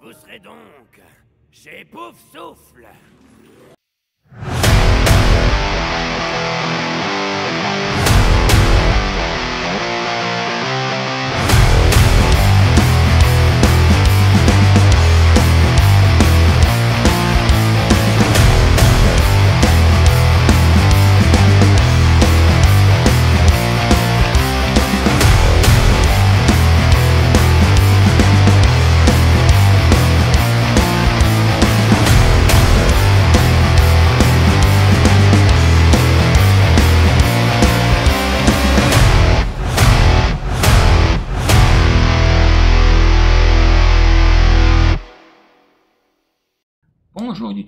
Vous serez donc chez Pouf Souffle.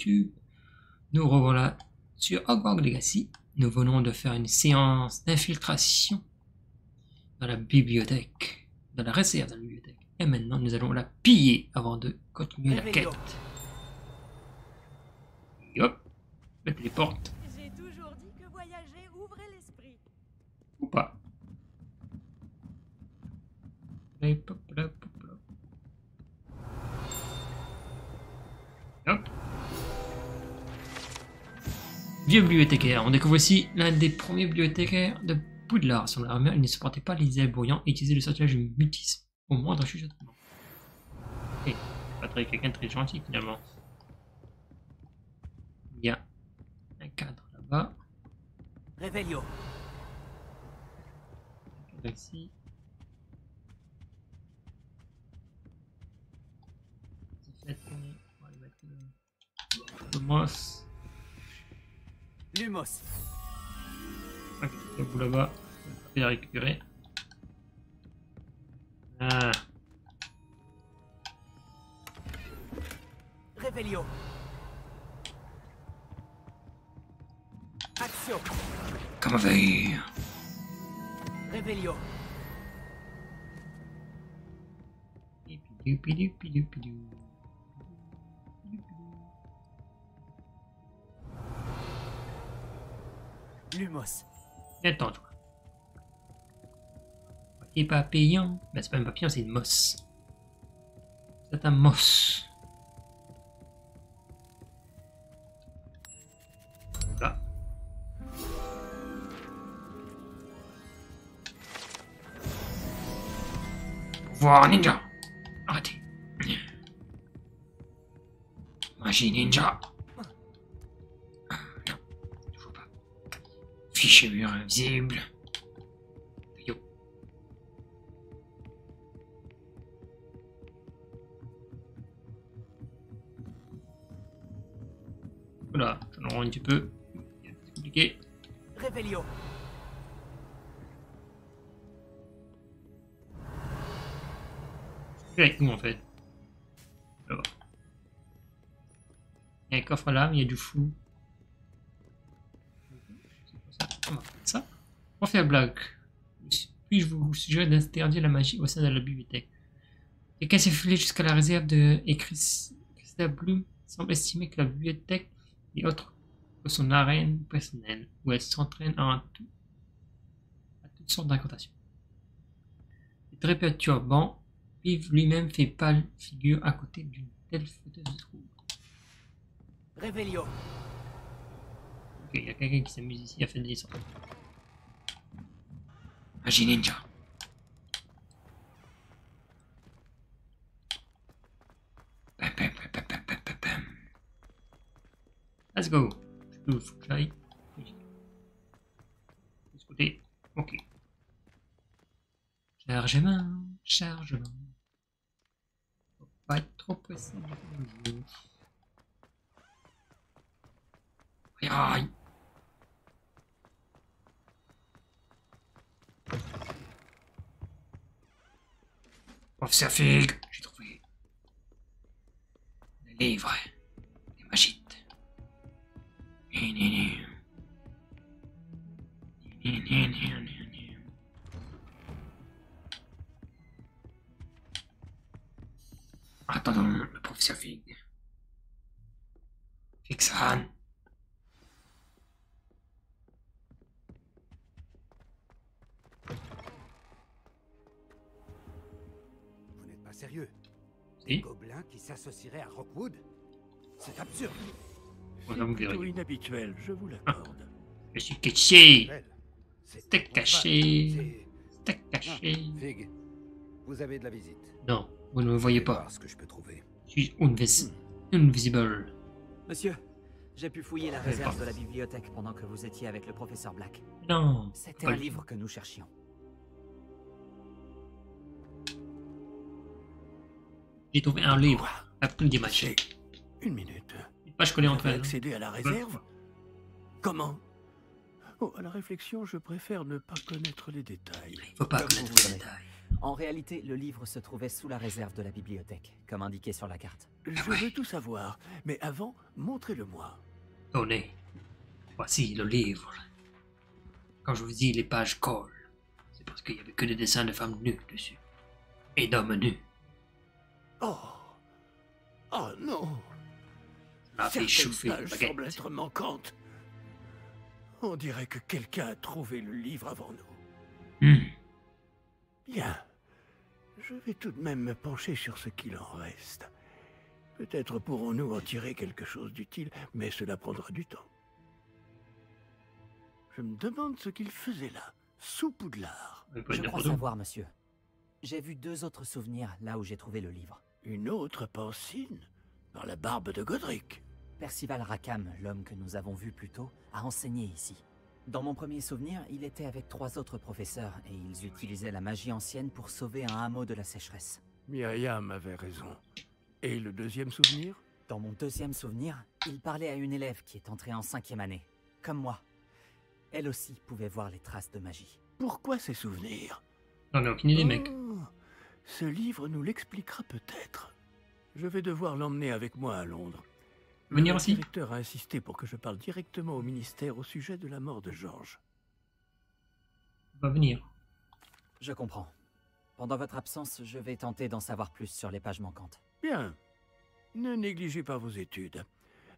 YouTube, nous revoilà sur Hogwarts Legacy. Nous venons de faire une séance d'infiltration dans la bibliothèque, dans la réserve de la bibliothèque. Et maintenant, nous allons la piller avant de continuer la quête. Et hop, je téléporte, J'ai toujours dit que voyager ouvrait l'esprit. ou pas. Hop, hop, hop, hop. Hop. Vieux bibliothécaire. On découvre aussi l'un des premiers bibliothécaires de Poudlard. Son armure, il ne supportait pas les ailes brouillants et utilisait le sortilège du mutisme au moindre chuchotement. Et pas très quelqu'un de très gentil finalement. Il y a un cadre là-bas. Réveillon. un cadre ici. On va mettre. Lumos. Ok, le bout là-bas. On va récupérer. Ah, Réveillon. Action. comment faire Réveillon. Pidou, pidou, pidou, pidou. Lumos. Attends, toi. Et. Ben, c'est pas un papillon, c'est une mosse. C'est un mosse. Là. Pouvoir ninja. Arrêtez. Magie ninja. Fichier mur invisible. Yo. Voilà, rends un petit peu. C'est compliqué. C'est avec nous en fait. Il y a un coffre là, mais il y a du flou. Blague. Puis-je vous suggère d'interdire la magie au sein de la bibliothèque? Quelqu'un s'est filé jusqu'à la réserve de et Chris- Christa Bloom semble estimer que la bibliothèque est autre que son arène personnelle, où elle s'entraîne à, tout, à toutes sortes d'incantations. Très perturbant Piv lui-même fait pâle figure à côté d'une telle fauteuse de trouble. Réveillon. Ok, il y a quelqu'un qui s'amuse ici à faire des sons. Pam, pam. Let's go. Je. Ok. Chargement, chargement. Faut pas être trop jeu. Aïe aïe. Professeur Fig, j'ai trouvé le livre sérieux. Des gobelins qui s'associeraient à Rockwood? C'est absurde. Voilà, vous verrez. Plutôt inhabituel, je vous l'accorde. Je suis caché. C'est trop caché. C'est- caché. Ah, Fig, vous avez de la visite. Non, vous ne me voyez pas. ce que je peux trouver. Je suis invis invisible. Monsieur, j'ai pu fouiller la réserve de la bibliothèque pendant que vous étiez avec le professeur Black. Non. C'était un livre que nous cherchions. J'ai trouvé un livre. À plus d'images. Une minute. Une page collée entre elles. accédé à la réserve Comment Oh, à la réflexion, je préfère ne pas connaître les détails. Il faut pas Comme connaître vous les détails. En réalité, le livre se trouvait sous la réserve de la bibliothèque, comme indiqué sur la carte. Je ouais. veux tout savoir, mais avant, montrez-le-moi. Tenez. Voici le livre. Quand je vous dis les pages collent, c'est parce qu'il y avait que des dessins de femmes nues dessus. Et d'hommes nus. Oh Oh non fait Certaines pages semblent être manquantes. On dirait que quelqu'un a trouvé le livre avant nous. Hmm. Bien. Je vais tout de même me pencher sur ce qu'il en reste. Peut-être pourrons-nous en tirer quelque chose d'utile, mais cela prendra du temps. Je me demande ce qu'il faisait là, sous Poudlard. Je crois savoir, monsieur. J'ai vu deux autres souvenirs là où j'ai trouvé le livre. Une autre pancine Dans la barbe de Godric Percival Rackham, l'homme que nous avons vu plus tôt, a enseigné ici. Dans mon premier souvenir, il était avec trois autres professeurs et ils utilisaient la magie ancienne pour sauver un hameau de la sécheresse. Myriam avait raison. Et le deuxième souvenir? Dans mon deuxième souvenir, il parlait à une élève qui est entrée en cinquième année, comme moi. Elle aussi pouvait voir les traces de magie. Pourquoi ces souvenirs? J'en ai aucune idée, mec. Ce livre nous l'expliquera peut-être. Je vais devoir l'emmener avec moi à Londres. Venir Le aussi directeur a insisté pour que je parle directement au ministère au sujet de la mort de Georges. Va venir. Je comprends. Pendant votre absence, je vais tenter d'en savoir plus sur les pages manquantes. Bien. Ne négligez pas vos études.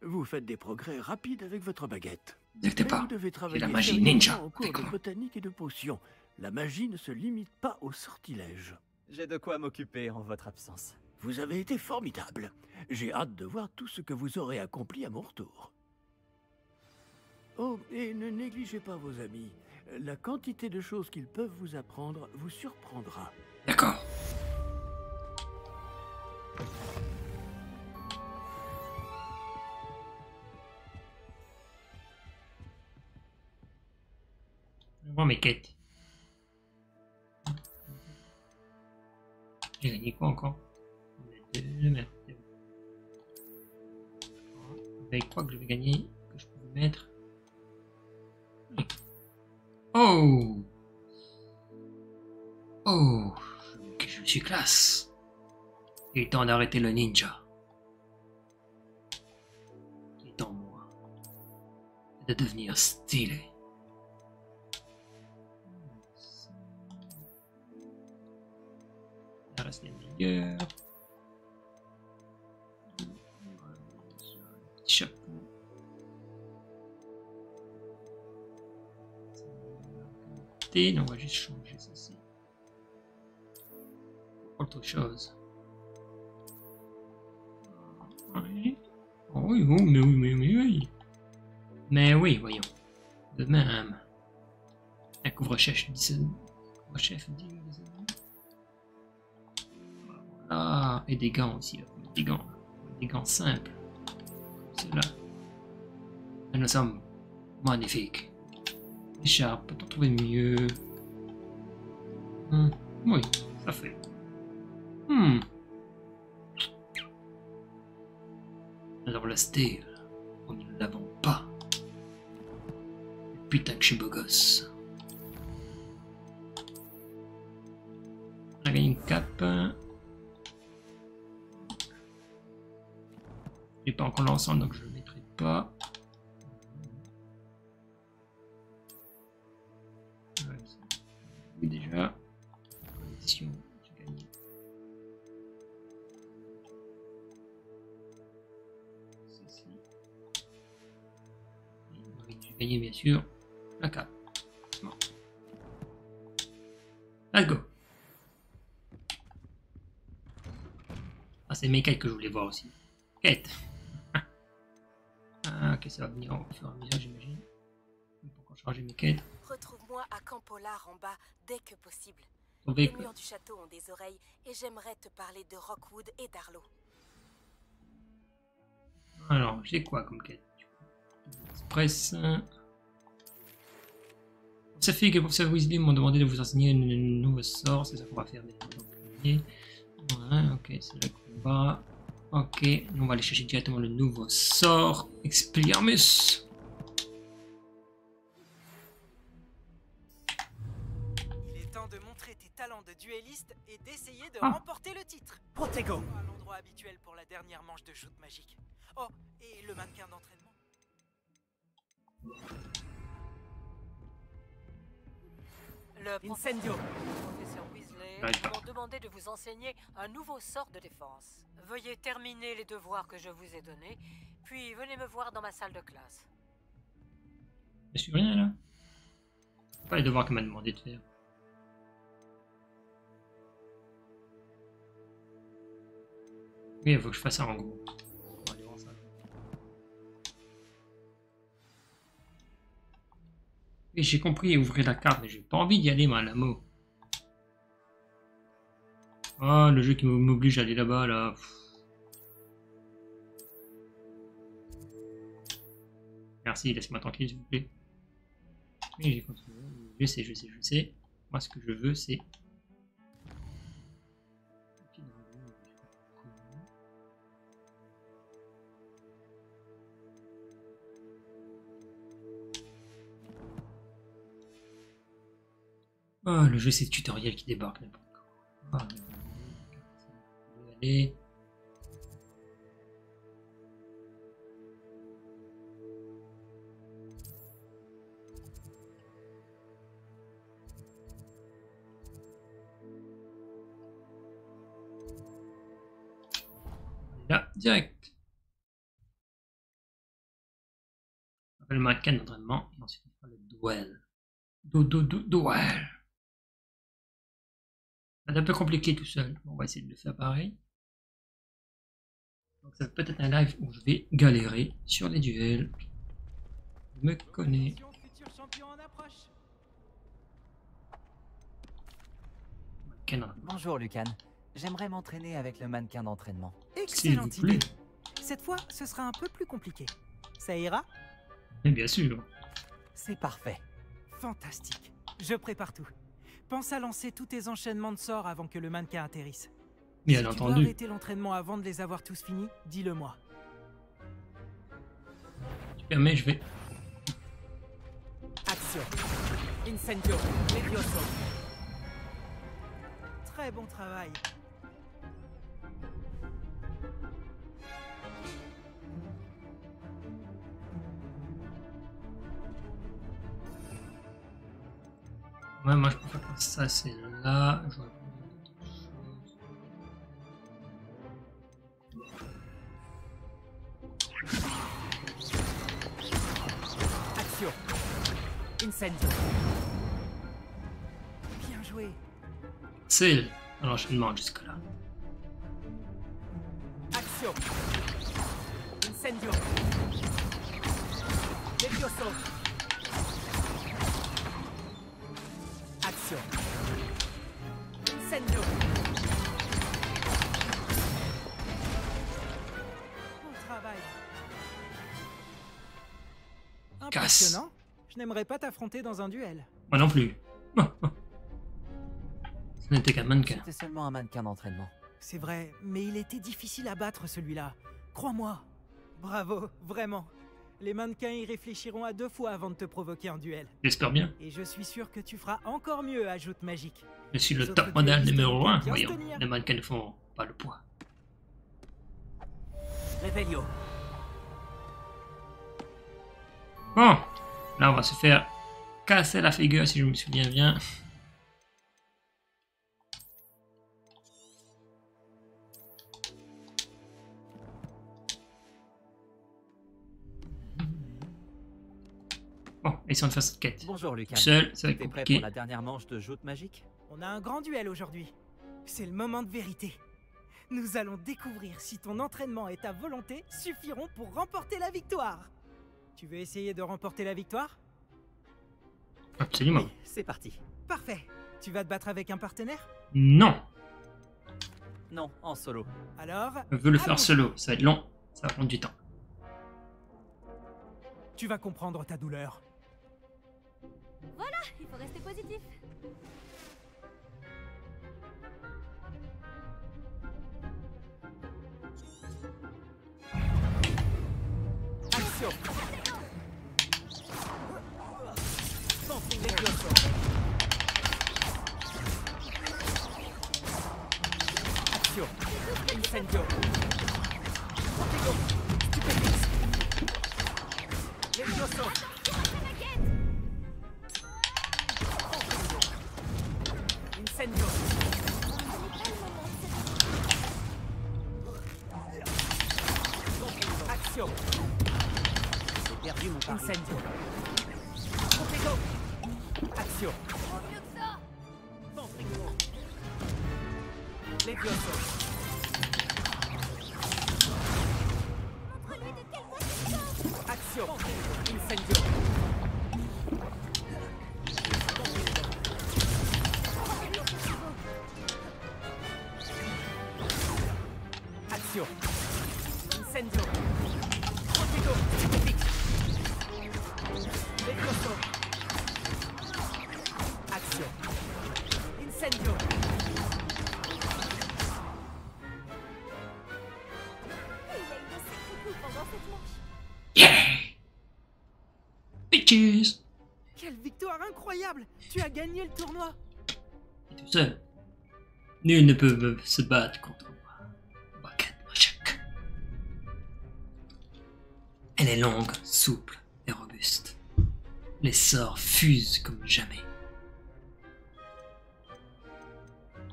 Vous faites des progrès rapides avec votre baguette. N'inquiétez Mais pas. vous devez travailler la magie ninja au cours de botanique et de potions. La magie ne se limite pas au sortilège. J'ai de quoi m'occuper en votre absence. Vous avez été formidable. J'ai hâte de voir tout ce que vous aurez accompli à mon retour. Oh, et ne négligez pas vos amis. La quantité de choses qu'ils peuvent vous apprendre vous surprendra. D'accord. Voir mes quêtes. J'ai gagné quoi encore Deux, merde. Avec quoi que je vais gagner Que je peux mettre Oh Oh je suis classe. Il est temps d'arrêter le ninja. Il est en moi. De devenir stylé. Non, on va juste changer ceci autre chose. Oui. Oh oui, oh, mais oui, mais oui, oui. Mais oui, voyons. De même. Un couvre-chef Et des gants aussi. Des gants. Des gants simples. Comme ceux-là. Nous sommes magnifiques. Écharpe, peut-on trouver mieux Hmm, Oui, ça fait. Hmm. Alors le style, nous ne l'avons pas. Putain que je suis beau gosse. On a gagné une cape. Pas encore l'ensemble donc je ne mettrai pas. Déjà. Collection, j'ai gagné. Bien sûr la cape. Bon. Let's go. Ah, c'est C'est mes quêtes que je voulais voir aussi. Quête. Ah, ok, ça va venir au fur et à mesure, j'imagine. Pourquoi changer mes quêtes Retrouve-moi à Campolar en bas dès que possible. Les murs du château ont des oreilles et j'aimerais te parler de Rockwood et d'Arlo. Alors, j'ai quoi comme quête? Express. Ça fait que professeur Weasley m'ont demandé de vous enseigner un nouveau sort, c'est ça qu'on va faire des ok, c'est le combat. Ok, on va aller chercher directement le nouveau sort. Expelliarmus. Il est temps de montrer tes talents de duelliste et d'essayer de Ah. remporter le titre. Protego À l'endroit habituel pour la dernière manche de joute magique. Oh, et le mannequin d'entraînement. Le Incendio professeur Weasley De vous enseigner un nouveau sort de défense. Veuillez terminer les devoirs que je vous ai donnés, puis venez me voir dans ma salle de classe. Je suis rien là. Pas les devoirs qu'elle m'a demandé de faire. Oui, il faut que je fasse ça en gros. J'ai compris, ouvrir la carte, mais j'ai pas envie d'y aller, moi, la. Oh, le jeu qui m'oblige à aller là-bas, là. Merci, laisse-moi tranquille, s'il vous plaît. Oui. Je sais, je sais, je sais. Moi, ce que je veux, c'est... Oh, le jeu, c'est le tutoriel qui débarque n'importe Ah, Allez. Là, direct. On va le d'entraînement et ensuite on fera le duel. Do, do, do, duel. C'est un peu compliqué tout seul. On va essayer de le faire pareil. Donc ça va peut-être un live où je vais galérer sur les duels. Je me connais. Bonjour Lucan. J'aimerais m'entraîner avec le mannequin d'entraînement. Excellente idée. Cette fois, ce sera un peu plus compliqué. Ça ira? Mais bien sûr. C'est parfait. Fantastique. Je prépare tout. Pense à lancer tous tes enchaînements de sorts avant que le mannequin atterrisse. Bien si tu dois arrêter l'entraînement avant de les avoir tous finis, dis-le moi. Tu permets, je vais. Action. Incendio. Levioso. Très bon travail. Ouais, moi je préfère pas ça, c'est là. J'aurais. Action. Incendio. Bien joué. C'est l'enchaînement jusque-là. Action. Incendio. Levioso. Incendio. Bon travail. Casse. Impressionnant. Je n'aimerais pas t'affronter dans un duel. Moi non plus. Ce n'était qu'un mannequin. C'était seulement un mannequin d'entraînement. C'est vrai, mais il était difficile à battre celui-là. Crois-moi. Bravo, vraiment. Les mannequins y réfléchiront à deux fois avant de te provoquer en duel. J'espère bien. Et je suis sûr que tu feras encore mieux à Joute Magique. Je suis le top modèle numéro doivent 1. bien se Voyons, les mannequins ne font pas le poids. Bon, là on va se faire casser la figure si je me souviens bien. Bon, essayons de faire cette quête? Bonjour seul, ça va être prêt compliqué. pour la dernière manche de joute magique? On a un grand duel aujourd'hui. C'est le moment de vérité. Nous allons découvrir si ton entraînement et ta volonté suffiront pour remporter la victoire. Tu veux essayer de remporter la victoire? Absolument. Oui, c'est parti. Parfait. Tu vas te battre avec un partenaire? Non. Non, en solo. Alors, Je veux le faire solo. Ça va être long. Ça va prendre du temps. tu vas comprendre ta douleur. Il Incendio Protego Incendio Action J'ai perdu mon pari. Incendio Action gagné le tournoi tout seul. Nul ne peut se battre contre moi. Elle est longue, souple et robuste. Les sorts fusent comme jamais.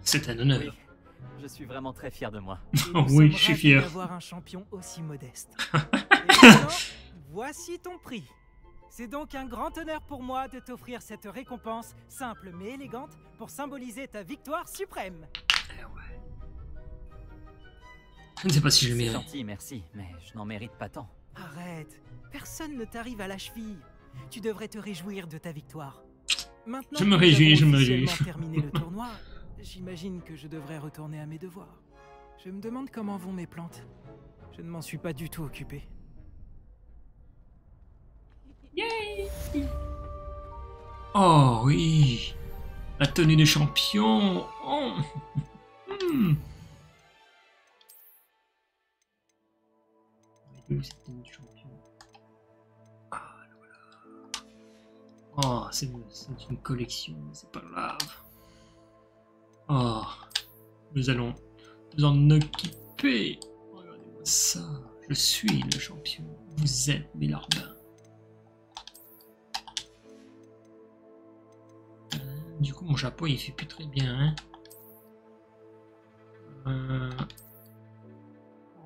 C'est un honneur. Oui, je suis vraiment très fier de moi. Oh oui, je suis fier. d'avoir un champion aussi modeste. Et maintenant, voici ton prix. C'est donc un grand honneur pour moi de t'offrir cette récompense simple mais élégante pour symboliser ta victoire suprême. Eh ouais. Je ne sais pas si je le C'est mérite. gentil, merci, mais je n'en mérite pas tant. Arrête, personne ne t'arrive à la cheville. Tu devrais te réjouir de ta victoire. Maintenant Je que me nous réjouis, avons je me officiellement réjouis. terminé le tournoi, j'imagine que je devrais retourner à mes devoirs. Je me demande comment vont mes plantes. Je ne m'en suis pas du tout occupé. Oh oui La tenue de champion Oh. Hmm. Ah. Oh, c'est c'est une collection, c'est pas grave. Oh, nous allons nous en occuper. Regardez-moi ça. Je suis le champion. Vous êtes mes larbins. Du coup, mon chapeau, il fait plus très bien. Hein Euh,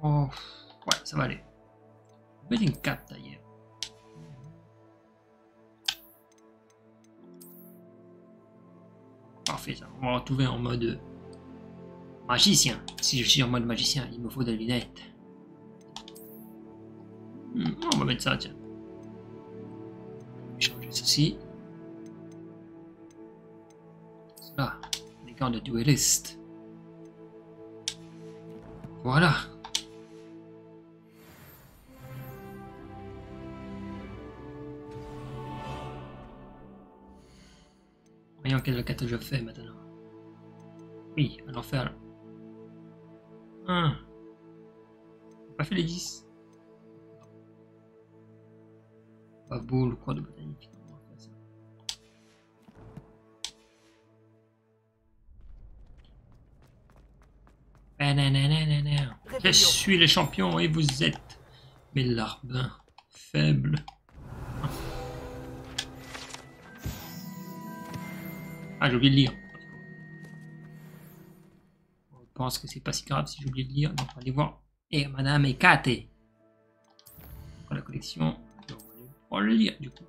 Oh, ouais, ça va aller. Une cape d'ailleurs. Parfait, ça. On va retrouver en mode magicien. Si je suis en mode magicien, il me faut des lunettes. Hmm, on va mettre ça, tiens. Changer ceci. Là, les gants de dueliste. Voilà. Voyons quelle carte je fais maintenant. Oui, allons faire. Un. Pas fait les 10. Pas beau le croix de bataille. Je suis le champion et vous êtes mes larbins faibles. Ah, j'ai oublié de lire. Je pense que c'est pas si grave si j'ai oublié de lire. Donc, on va aller voir. Et Madame Ekate. Pour la collection. On va le lire du coup.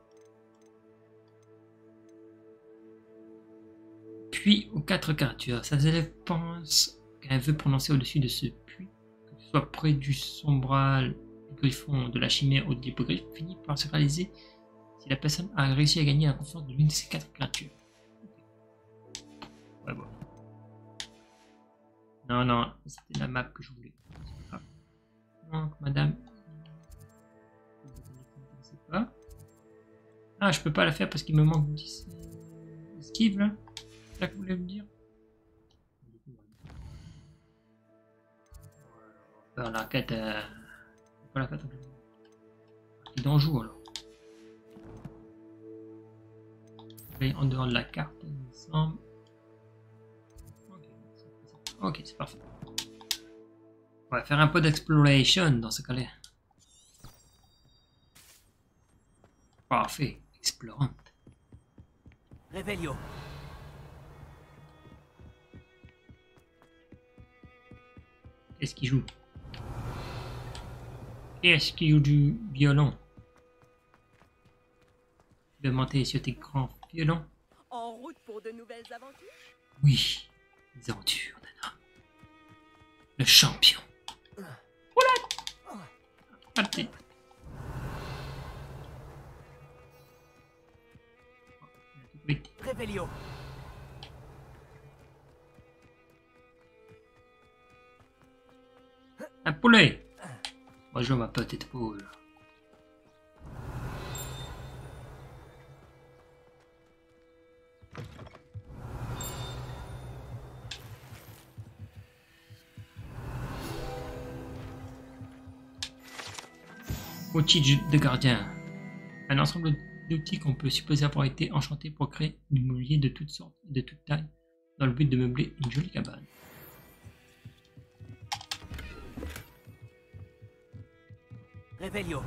Puis aux quatre as. Ça se pense. Ok, qu'un vœu prononcé au-dessus de ce puits, près du sombral, du griffon, de la chimère ou de finit par se réaliser si la personne a réussi à gagner la confiance de l'une de ces quatre créatures. Non, non, c'était la map que je voulais. Grave. Donc, madame. Je. Ah, je peux pas la faire parce qu'il me manque 10 esquive là. C'est ça que vous voulez me dire? La quête. Euh... Pas la quête d'Anjou alors. En dehors de la carte, il me semble. Ok, c'est parfait. On va faire un peu d'exploration dans ce cas-là. Parfait, explorante. Qu'est-ce qu'il joue? Qu'est-ce qu'il joue du violon? Tu veux monter sur tes grands violons En route pour de nouvelles aventures? Oui, les aventures d'un homme. Le champion. Voilà. Vite. Réveillon. Un poulet Bonjour ma petite poule. Outil de gardien. Un ensemble d'outils qu'on peut supposer avoir été enchantés pour créer du mobilier de toutes sortes et de toutes tailles dans le but de meubler une jolie cabane. Réveillon.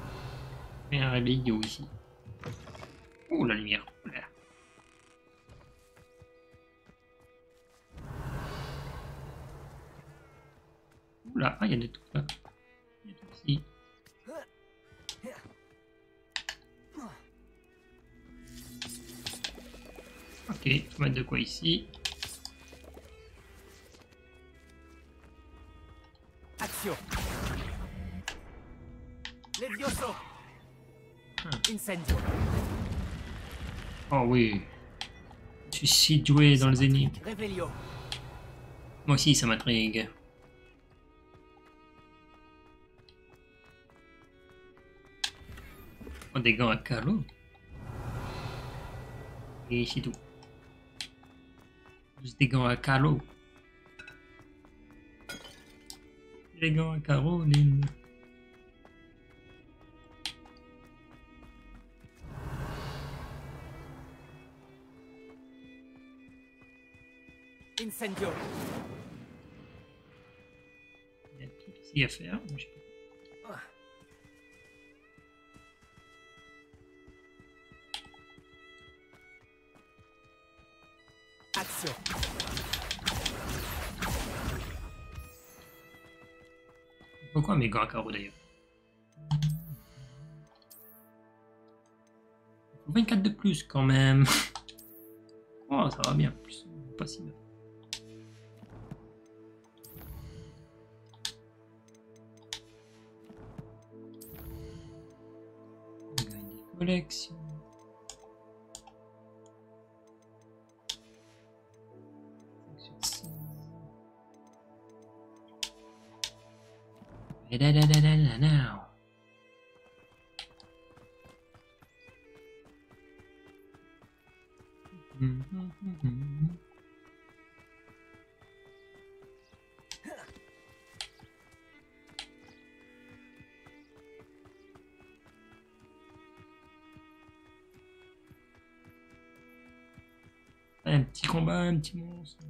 Et un réveillon ici. Oh la lumière. Oula. Oula, ah il y a des trucs là. Il y a des trucs ici. Ok, faut mettre de quoi ici? Action. Levioso. Incendio. Oh oui. Je suis si doué dans énigmes. Réveillon. Moi aussi, ça m'intrigue. Oh, des gants à carreaux. Et c'est tout. Juste des gants à carreaux. Des gants à carreaux, Lynn. Incendio. Il y a truc ici à faire. je pas. Action. Pourquoi mes gants à carreaux d'ailleurs 24 de plus quand même. Oh, ça va bien. Plus, pas si mal. collection. Da now. Un petit monstre.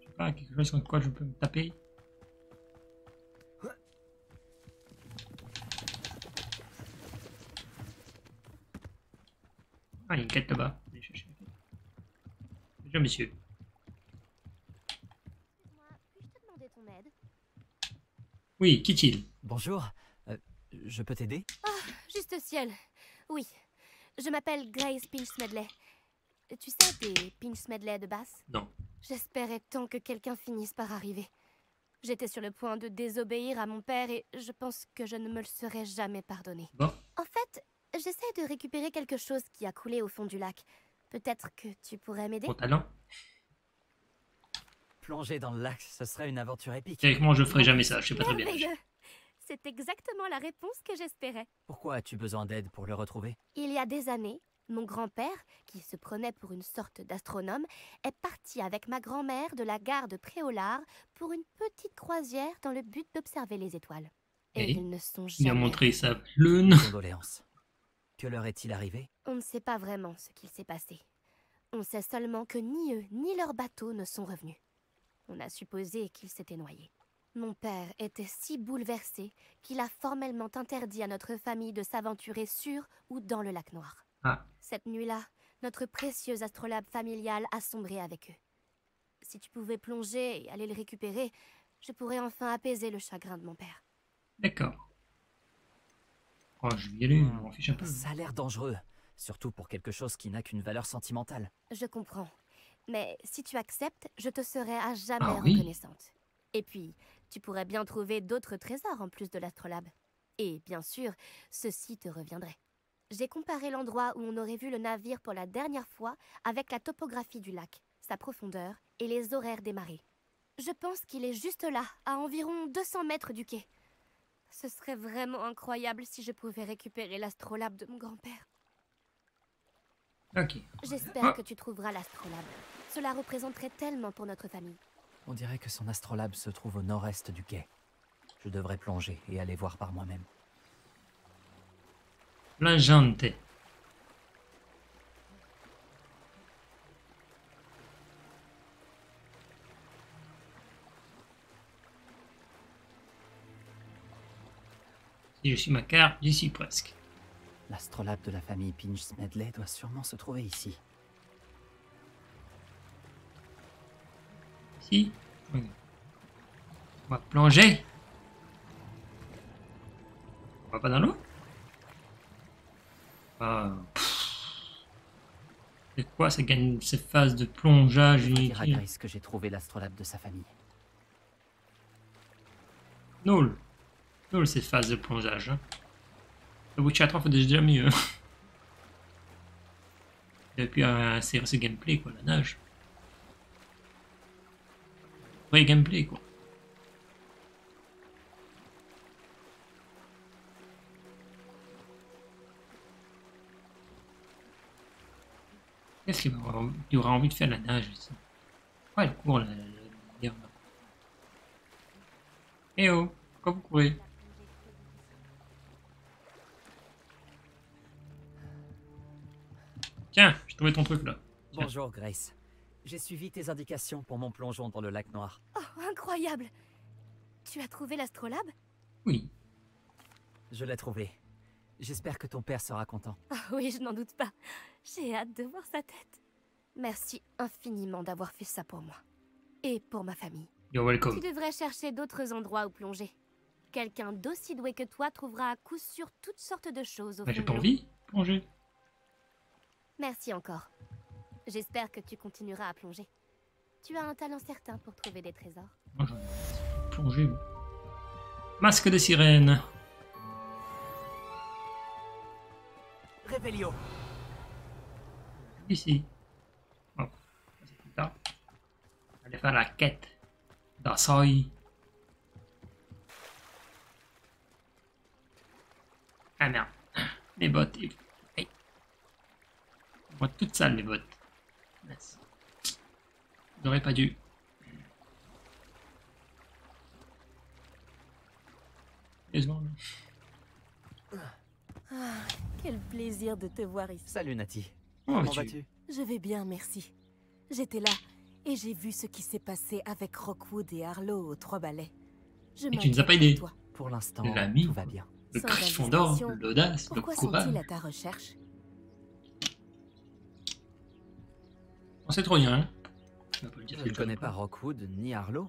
Je sais pas, quelque chose contre quoi je peux me taper. Ah, il y a une quête là-bas. Bonjour, monsieur. Oui, qu'est-il Bonjour. Euh, je peux t'aider? Juste ciel. Oui. Je m'appelle Grace Pinch Smedley. Tu sais, des Pinch Smedley de basse? Non. J'espérais tant que quelqu'un finisse par arriver. J'étais sur le point de désobéir à mon père et je pense que je ne me le serais jamais pardonné. Bon, En fait, j'essaie de récupérer quelque chose qui a coulé au fond du lac. Peut-être que tu pourrais m'aider? Ton talent. Plonger dans le lac, ce serait une aventure épique. Avec moi, je ferai jamais ça, je sais pas très bien. C'est exactement la réponse que j'espérais. Pourquoi as-tu besoin d'aide pour le retrouver? Il y a des années, mon grand-père, qui se prenait pour une sorte d'astronome, est parti avec ma grand-mère de la gare de Préolard pour une petite croisière dans le but d'observer les étoiles. Et ils ne sont Il a jamais... montré sa lune. Que leur est-il arrivé? On ne sait pas vraiment ce qu'il s'est passé. On sait seulement que ni eux ni leur bateau ne sont revenus. On a supposé qu'ils s'étaient noyés. Mon père était si bouleversé qu'il a formellement interdit à notre famille de s'aventurer sur ou dans le lac Noir. Ah. Cette nuit-là, notre précieux astrolabe familial a sombré avec eux. Si tu pouvais plonger et aller le récupérer, je pourrais enfin apaiser le chagrin de mon père. D'accord. Oh, je vais y aller, on m'en fiche un peu. Ça a l'air dangereux, surtout pour quelque chose qui n'a qu'une valeur sentimentale. Je comprends. Mais si tu acceptes, je te serai à jamais Ah oui. reconnaissante. Et puis, tu pourrais bien trouver d'autres trésors en plus de l'astrolabe. Et bien sûr, ceci te reviendrait. J'ai comparé l'endroit où on aurait vu le navire pour la dernière fois avec la topographie du lac, sa profondeur et les horaires des marées. Je pense qu'il est juste là, à environ 200 mètres du quai. Ce serait vraiment incroyable si je pouvais récupérer l'astrolabe de mon grand-père. Ok. J'espère Ah. que tu trouveras l'astrolabe. Cela représenterait tellement pour notre famille. On dirait que son astrolabe se trouve au nord-est du quai. Je devrais plonger et aller voir par moi-même. La gente. Si je suis ma carte, j'y suis presque. L'astrolabe de la famille Pinch Smedley doit sûrement se trouver ici. Si. Oui. On va plonger. On va pas dans l'eau Ah, pff. C'est quoi ça gagne cette phase de plongeage Je vais dire à inutile Grace que j'ai trouvé l'astrolabe de sa famille. Nul. Nul cette phase de plongeage. Hein. Le Witcher 3 fait déjà mieux. Et puis insérer ce gameplay quoi, la nage. Vrai gameplay quoi. Qu'est-ce qu'il aura envie de faire la nage ici Ouais, le court, la, la. Eh oh, pourquoi vous courez Tiens, j'ai trouvé ton truc là. Tiens. Bonjour Grace. J'ai suivi tes indications pour mon plongeon dans le lac noir. Oh, incroyable Tu as trouvé l'astrolabe? Oui, Je l'ai trouvé. J'espère que ton père sera content. Ah oui, je n'en doute pas. J'ai hâte de voir sa tête. Merci infiniment d'avoir fait ça pour moi. Et pour ma famille. you're welcome. Tu devrais chercher d'autres endroits où plonger. Quelqu'un d'aussi doué que toi trouvera à coup sûr toutes sortes de choses au Bah, fond j'ai de pas envie, plonger. Merci encore. J'espère que tu continueras à plonger. Tu as un talent certain pour trouver des trésors. Moi j'en ai plongé. moi. Masque de sirène. Ici. Bon, c'est plus tard. Allez faire la quête d'Assaï. Ah merde. Les bottes. ils- Hey. Moi toutes sales les bottes. Mince. J'aurais pas dû. Deux secondes. Quel plaisir de te voir ici. Salut Nati. Comment Comment vas-tu vas-tu? Je vais bien, merci. J'étais là et j'ai vu ce qui s'est passé avec Rockwood et Harlow aux Trois Balais. Je Et tu nous as pas aidé. pour toi. Pour l'instant, L'ami, tout va bien. Le Gryffondor, indiscrétion, l'audace, le Pourquoi courage. sont-ils à ta recherche? On sait trop rien. hein. Je ne le connais pas Rockwood ni Harlow?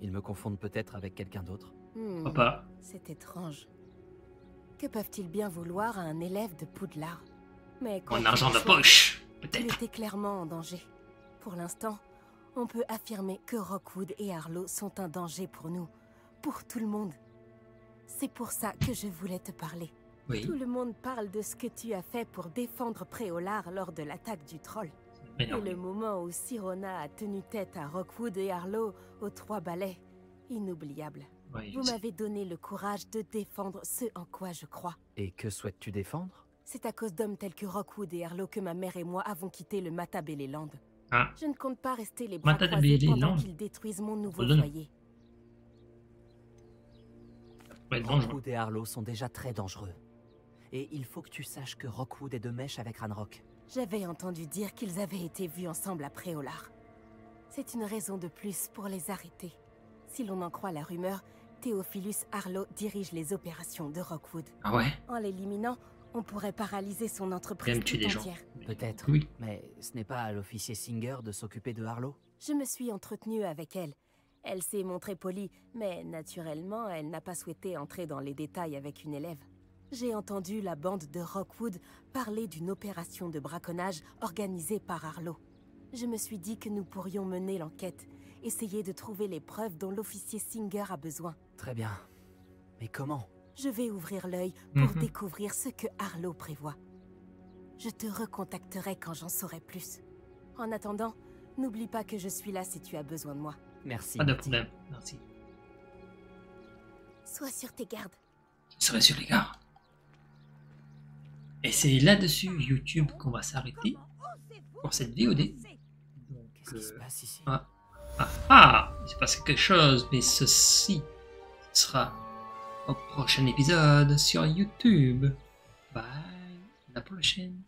Ils me confondent peut-être avec quelqu'un d'autre. Hmm, Papa. C'est étrange. Que peuvent-ils bien vouloir à un élève de Poudlard Mais qu'il argent en de poche, Il peut-être. était clairement en danger. Pour l'instant, On peut affirmer que Rockwood et Harlow sont un danger pour nous, pour tout le monde. C'est pour ça que je voulais te parler. Oui. Tout le monde parle de ce que tu as fait pour défendre Préolard lors de l'attaque du troll. Et le moment où Sirona a tenu tête à Rockwood et Harlow aux trois balais, inoubliable. Oui, Vous m'avez donné le courage de défendre ce en quoi je crois. Et que souhaites-tu défendre? C'est à cause d'hommes tels que Rockwood et Harlow que ma mère et moi avons quitté le Matabeleland. Ah. Je ne compte pas rester les bras croisés pendant qu'ils détruisent mon nouveau foyer. Rockwood et Harlow sont déjà très dangereux. Et il faut que tu saches que Rockwood est de mèche avec Ranrock. J'avais entendu dire qu'ils avaient été vus ensemble à Préolard. C'est une raison de plus pour les arrêter. Si l'on en croit la rumeur, Théophilus Harlow dirige les opérations de Rockwood. Ah ouais? En l'éliminant, on pourrait paralyser son entreprise tout des gens. entière. Peut-être. Oui. Mais ce n'est pas à l'officier Singer de s'occuper de Harlow Je me suis entretenue avec elle. Elle s'est montrée polie, mais naturellement, elle n'a pas souhaité entrer dans les détails avec une élève. J'ai entendu la bande de Rockwood parler d'une opération de braconnage organisée par Harlow. Je me suis dit que nous pourrions mener l'enquête, essayer de trouver les preuves dont l'officier Singer a besoin. Très bien. Mais comment Je vais ouvrir l'œil pour Mhm. découvrir ce que Harlow prévoit. Je te recontacterai quand j'en saurai plus. En attendant, n'oublie pas que je suis là si tu as besoin de moi. Merci. Pas de problème. Merci. Sois sur tes gardes. Je serai sur les gars. Et c'est là-dessus, YouTube, qu'on va s'arrêter pour cette VOD. Donc, Qu'est-ce qui se euh, passe ici? ah, ah, ah, il s'est passé quelque chose, mais ceci sera au prochain épisode sur YouTube. Bye, à la prochaine.